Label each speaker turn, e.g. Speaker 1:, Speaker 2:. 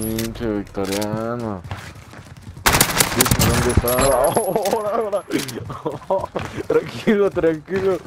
Speaker 1: Pinche victoriano. Dónde está. Ahora, ahora. Tranquilo, tranquilo.